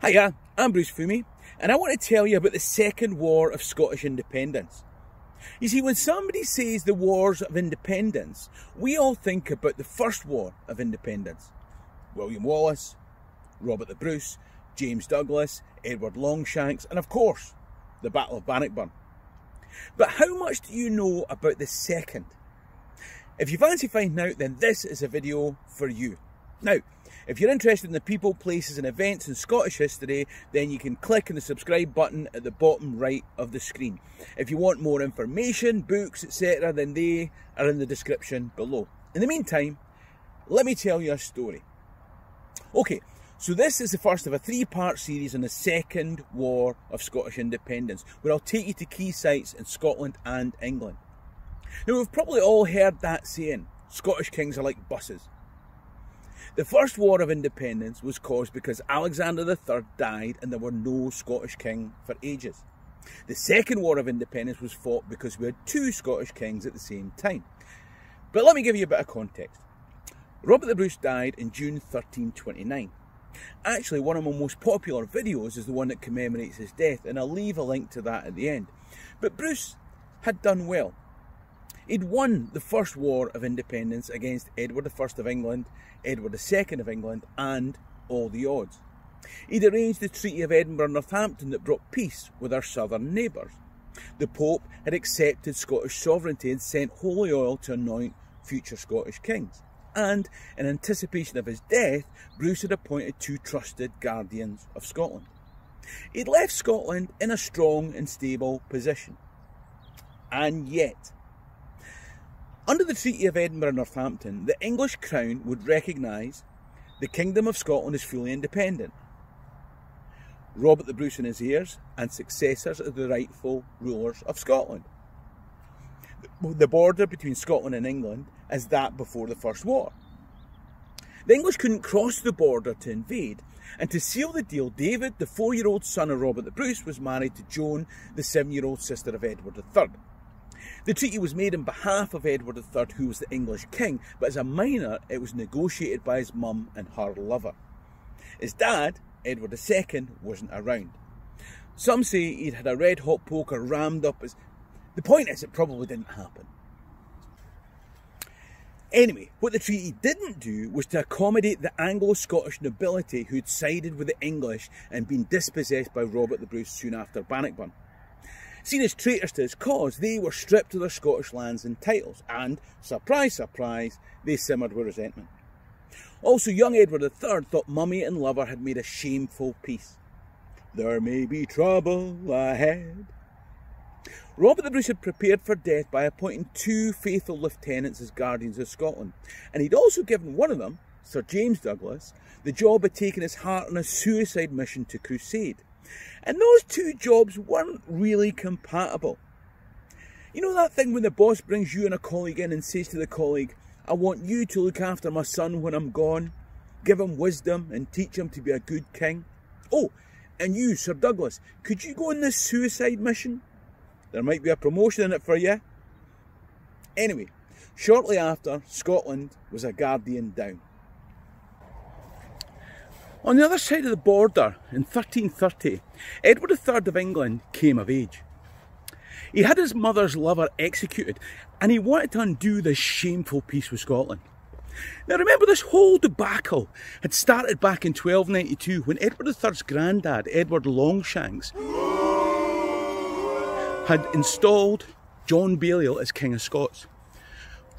Hiya, I'm Bruce Fummey, and I want to tell you about the Second War of Scottish Independence. You see, when somebody says the Wars of Independence, we all think about the First War of Independence. William Wallace, Robert the Bruce, James Douglas, Edward Longshanks, and of course, the Battle of Bannockburn. But how much do you know about the second? If you fancy finding out, then this is a video for you. Now, if you're interested in the people, places and events in Scottish history, then you can click on the subscribe button at the bottom right of the screen. If you want more information, books, etc., then they are in the description below. In the meantime, let me tell you a story. Okay, so this is the first of a three-part series on the Second War of Scottish Independence, where I'll take you to key sites in Scotland and England. Now, we've probably all heard that saying, Scottish kings are like buses. The First War of Independence was caused because Alexander III died and there were no Scottish king for ages. The Second War of Independence was fought because we had two Scottish kings at the same time. But let me give you a bit of context. Robert the Bruce died in June 1329. Actually, one of my most popular videos is the one that commemorates his death, and I'll leave a link to that at the end. But Bruce had done well. He'd won the First War of Independence against Edward I of England, Edward II of England, and all the odds. He'd arranged the Treaty of Edinburgh Northampton that brought peace with our southern neighbours. The Pope had accepted Scottish sovereignty and sent holy oil to anoint future Scottish kings. And in anticipation of his death, Bruce had appointed two trusted guardians of Scotland. He'd left Scotland in a strong and stable position. And yet, under the Treaty of Edinburgh Northampton, the English Crown would recognise the Kingdom of Scotland as fully independent. Robert the Bruce and his heirs and successors as the rightful rulers of Scotland. The border between Scotland and England is that before the First War. The English couldn't cross the border to invade, and to seal the deal, David, the four-year-old son of Robert the Bruce, was married to Joan, the seven-year-old sister of Edward III. The treaty was made on behalf of Edward III, who was the English king, but as a minor, it was negotiated by his mum and her lover. His dad, Edward II, wasn't around. Some say he'd had a red hot poker rammed up his. The point is, it probably didn't happen. Anyway, what the treaty didn't do was to accommodate the Anglo-Scottish nobility who'd sided with the English and been dispossessed by Robert the Bruce soon after Bannockburn. Seen as traitors to his cause, they were stripped of their Scottish lands and titles, and, surprise, surprise, they simmered with resentment. Also, young Edward III thought mummy and lover had made a shameful peace. There may be trouble ahead. Robert the Bruce had prepared for death by appointing two faithful lieutenants as guardians of Scotland, and he'd also given one of them, Sir James Douglas, the job of taking his heart on a suicide mission to crusade. And those two jobs weren't really compatible. You know that thing when the boss brings you and a colleague in and says to the colleague, I want you to look after my son when I'm gone, give him wisdom and teach him to be a good king? Oh, and you, Sir Douglas, could you go on this suicide mission? There might be a promotion in it for you. Anyway, shortly after, Scotland was a guardian down. On the other side of the border, in 1330, Edward III of England came of age. He had his mother's lover executed and he wanted to undo this shameful peace with Scotland. Now remember this whole debacle had started back in 1292 when Edward III's granddad, Edward Longshanks, had installed John Balliol as King of Scots.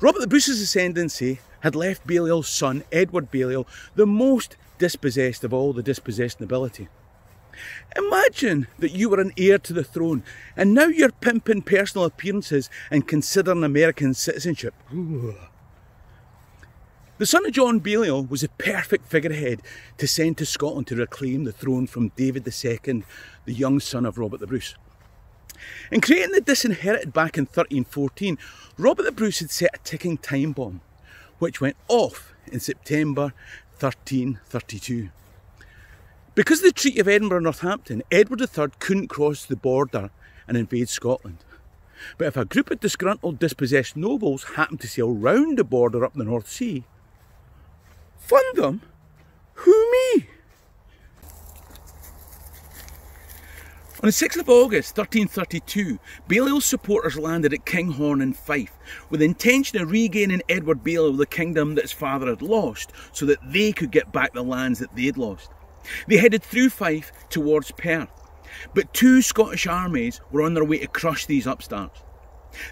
Robert the Bruce's ascendancy had left Balliol's son, Edward Balliol, the most dispossessed of all the dispossessed nobility. Imagine that you were an heir to the throne and now you're pimping personal appearances and considering American citizenship. Ooh. The son of John Balliol was a perfect figurehead to send to Scotland to reclaim the throne from David II, the young son of Robert the Bruce. In creating the Disinherited back in 1314, Robert the Bruce had set a ticking time bomb, which went off in September 1332. Because of the Treaty of Edinburgh Northampton, Edward III couldn't cross the border and invade Scotland. But if a group of disgruntled, dispossessed nobles happened to sail round the border up the North Sea, fund them? Who me? On the 6th of August 1332, Balliol's supporters landed at Kinghorn in Fife with the intention of regaining Edward Balliol the kingdom that his father had lost so that they could get back the lands that they'd lost. They headed through Fife towards Perth, but two Scottish armies were on their way to crush these upstarts.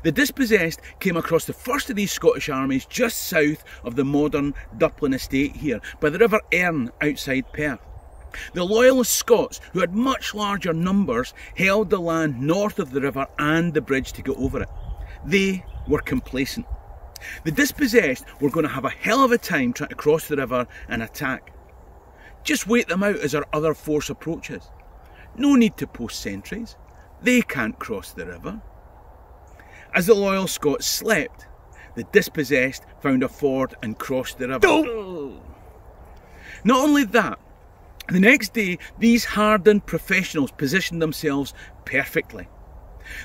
The dispossessed came across the first of these Scottish armies just south of the modern Dupplin estate here, by the River Erne outside Perth. The Loyalist Scots, who had much larger numbers, held the land north of the river and the bridge to get over it. They were complacent. The dispossessed were going to have a hell of a time trying to cross the river and attack. Just wait them out as our other force approaches. No need to post sentries. They can't cross the river. As the loyal Scots slept, the dispossessed found a ford and crossed the river. Not only that, the next day, these hardened professionals positioned themselves perfectly.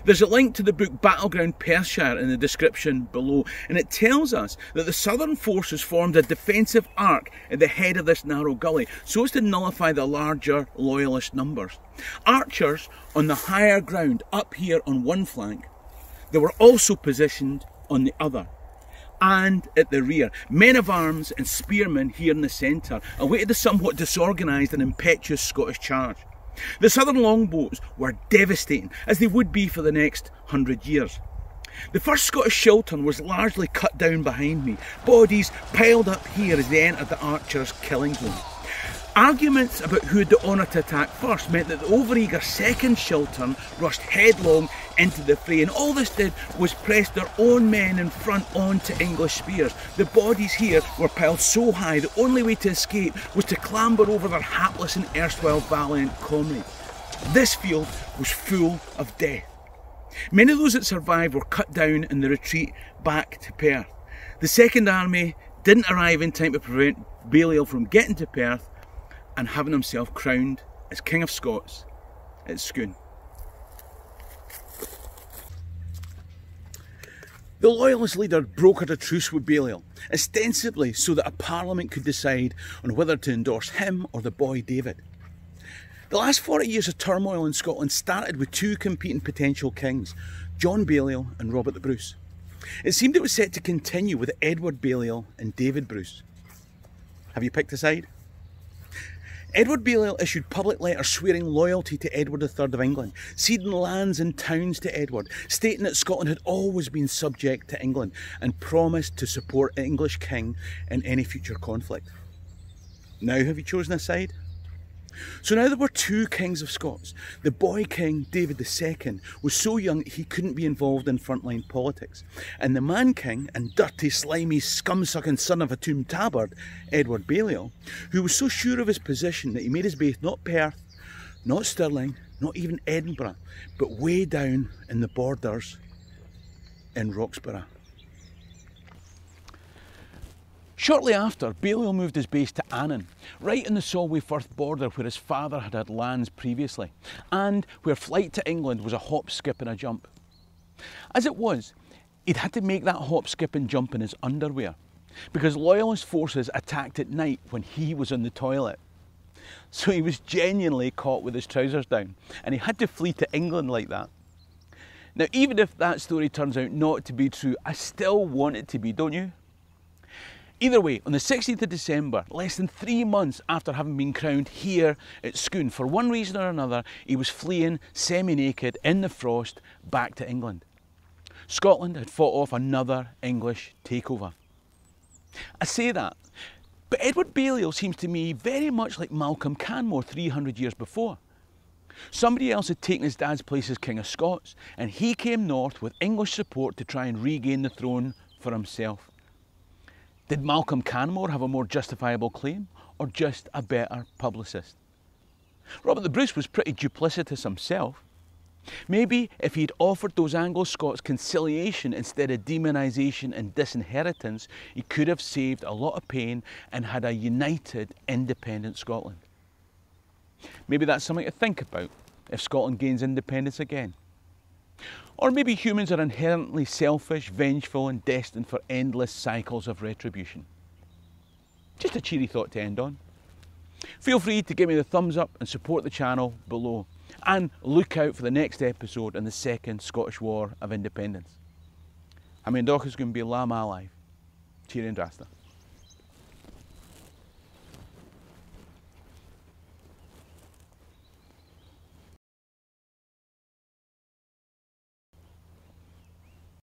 There's a link to the book Battleground Perthshire in the description below, and it tells us that the southern forces formed a defensive arc at the head of this narrow gully so as to nullify the larger loyalist numbers. Archers on the higher ground up here on one flank, they were also positioned on the other and at the rear. Men of arms and spearmen here in the centre awaited the somewhat disorganised and impetuous Scottish charge. The southern longbows were devastating, as they would be for the next hundred years. The first Scottish schiltron was largely cut down behind me, bodies piled up here as they entered the archers' killing zone. Arguments about who had the honour to attack first meant that the overeager second schiltron rushed headlong into the fray, and all this did was press their own men in front onto English spears. The bodies here were piled so high, the only way to escape was to clamber over their hapless and erstwhile valiant comrades. This field was full of death. Many of those that survived were cut down in the retreat back to Perth. The Second Army didn't arrive in time to prevent Balliol from getting to Perth, and having himself crowned as King of Scots at Scone. The Loyalist leader brokered a truce with Balliol, ostensibly so that a parliament could decide on whether to endorse him or the boy David. The last 40 years of turmoil in Scotland started with two competing potential kings, John Balliol and Robert the Bruce. It seemed it was set to continue with Edward Balliol and David Bruce. Have you picked a side? Edward Balliol issued public letters swearing loyalty to Edward III of England, ceding lands and towns to Edward, stating that Scotland had always been subject to England, and promised to support the English king in any future conflict. Now have you chosen a side? So now there were two kings of Scots. The boy king, David II, was so young that he couldn't be involved in frontline politics. And the man king and dirty, slimy, scum-sucking son of a Toom Tabard, Edward Balliol, who was so sure of his position that he made his base not Perth, not Stirling, not even Edinburgh, but way down in the borders in Roxburgh. Shortly after, Balliol moved his base to Annan, right in the Solway Firth border where his father had had lands previously, and where flight to England was a hop, skip and a jump. As it was, he'd had to make that hop, skip and jump in his underwear, because Loyalist forces attacked at night when he was in the toilet. So he was genuinely caught with his trousers down, and he had to flee to England like that. Now, even if that story turns out not to be true, I still want it to be, don't you? Either way, on the 16th of December, less than three months after having been crowned here at Scone, for one reason or another, he was fleeing semi naked in the frost back to England. Scotland had fought off another English takeover. I say that, but Edward Balliol seems to me very much like Malcolm Canmore 300 years before. Somebody else had taken his dad's place as King of Scots, and he came north with English support to try and regain the throne for himself. Did Malcolm Canmore have a more justifiable claim or just a better publicist? Robert the Bruce was pretty duplicitous himself. Maybe if he'd offered those Anglo-Scots conciliation instead of demonisation and disinheritance, he could have saved a lot of pain and had a united, independent Scotland. Maybe that's something to think about if Scotland gains independence again. Or maybe humans are inherently selfish, vengeful, and destined for endless cycles of retribution. Just a cheery thought to end on. Feel free to give me the thumbs up and support the channel below. And look out for the next episode in the Second Scottish War of Independence. I'm to be Lama alive. Cheerio and Drasta.